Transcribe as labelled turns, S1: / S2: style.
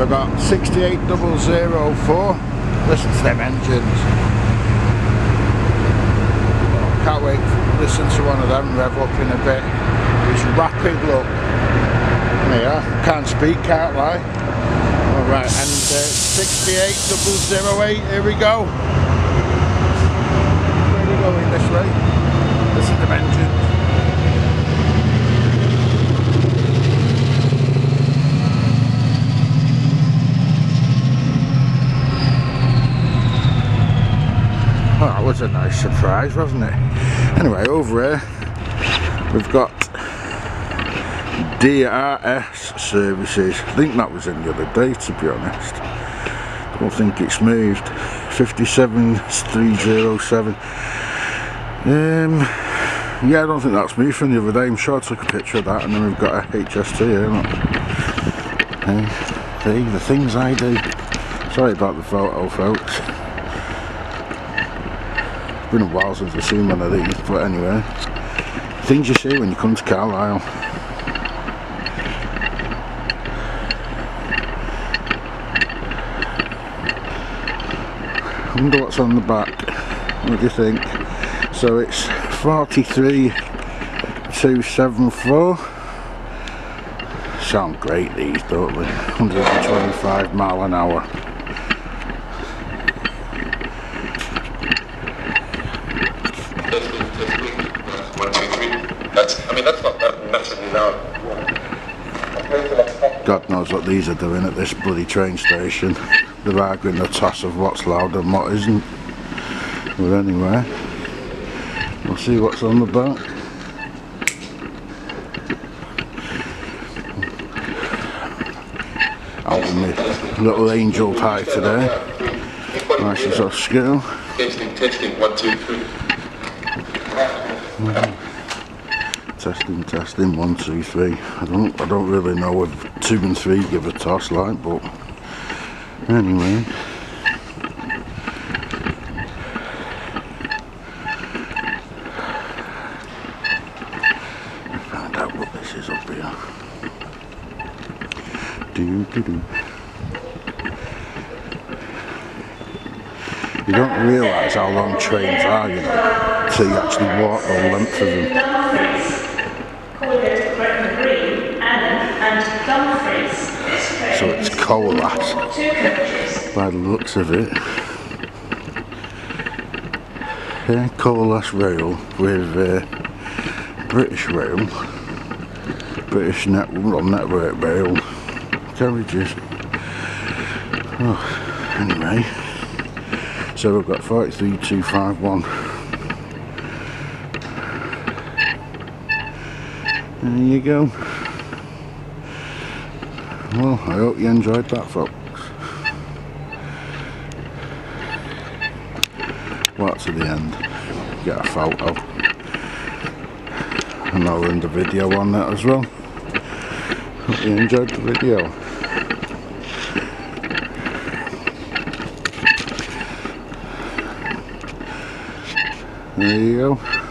S1: We've got 68004. Listen to them engines. Can't wait to listen to one of them rev up in a bit. It's rapid look. Yeah, can't speak, can't lie. Alright, and uh, 68008, here we go. Where are we going this way? Listen to them engines. Was a nice surprise, wasn't it? Anyway, over here we've got DRS services. I think that was in the other day, to be honest. Don't think it's moved. 57307. Um, yeah, I don't think that's moved from the other day. I'm sure I took a picture of that, and then we've got a HST here. See the things I do. Sorry about the photo, folks been a while since I've seen one of these, but anyway, things you see when you come to Carlisle. I wonder what's on the back. What do you think? So it's 43274. Sound great these, don't they? 125 mile an hour.
S2: One, two, three. That's, I mean, that's not that massively loud.
S1: God knows what these are doing at this bloody train station. They're arguing the toss of what's loud and what isn't. But anyway, we'll see what's on the back. Out with my little angel pie today. Nice as off scale.
S2: Testing, testing, one, two, three. Mm.
S1: Testing, testing, one, two, three. I don't, I don't really know if two and three give a toss like, but anyway. What this is up here. Do do do. You don't realise how long trains are, you know, till you actually walk the length of them.
S3: Colgate, Gretna Green, Annan and Dumfries.
S1: So it's Colas.
S3: two coaches.
S1: by the looks of it. Yeah, Colas Rail with uh, British Rail, British net, well, Network Rail carriages. Oh, anyway, so we've got 43251. There you go. Well, I hope you enjoyed that, folks. Well, to the end. Get a photo. And I'll end the video on that as well. Hope you enjoyed the video. There you go.